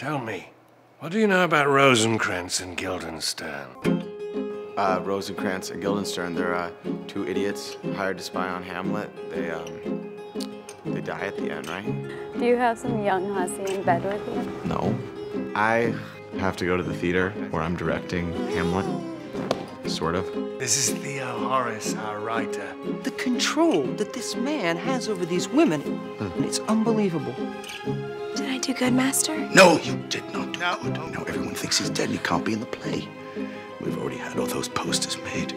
Tell me, what do you know about Rosencrantz and Guildenstern? Uh, Rosencrantz and Guildenstern, they're uh, two idiots hired to spy on Hamlet. They, um, they die at the end, right? Do you have some young hussy in bed with you? No. I have to go to the theater where I'm directing Hamlet. Sort of. This is Theo Horace, our writer. The control that this man has over these women, it's unbelievable. Did I do good, Master? No, you did not do good. Now everyone thinks he's dead and he can't be in the play. We've already had all those posters made.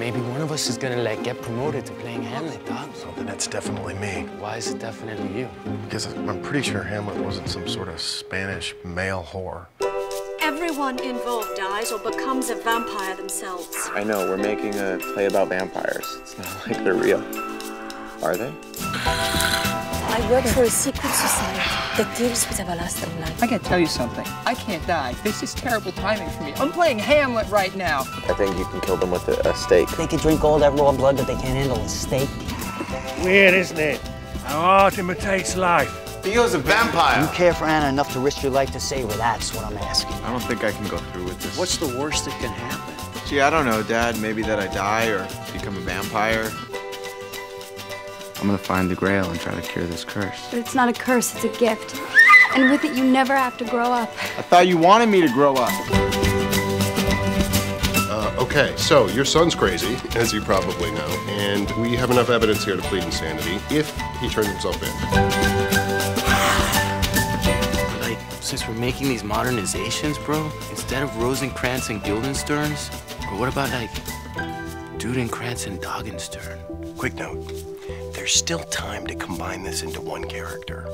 Maybe one of us is gonna like get promoted to playing Hamlet, Doc. Oh, then that's definitely me. Why is it definitely you? Because I'm pretty sure Hamlet wasn't some sort of Spanish male whore. Everyone involved dies or becomes a vampire themselves. I know, we're making a play about vampires. It's not like they're real. Are they? I work for a secret society that deals with everlasting life. I gotta tell you something. I can't die. This is terrible timing for me. I'm playing Hamlet right now. I think you can kill them with a, a stake. They could drink all that raw blood, but they can't handle a steak. Weird, isn't it? How art imitates life. Theo's a vampire! You care for Anna enough to risk your life to save her? That's what I'm asking. I don't think I can go through with this. What's the worst that can happen? Gee, I don't know, Dad. Maybe that I die or become a vampire. I'm gonna find the Grail and try to cure this curse. But it's not a curse, it's a gift. And with it, you never have to grow up. I thought you wanted me to grow up. Uh, okay, so your son's crazy, as you probably know, and we have enough evidence here to plead insanity if he turns himself in. Like, since we're making these modernizations, bro, instead of Rosencrantz and Guildensterns, or what about like Dudenkrantz and Doggenstern? Quick note there's still time to combine this into one character.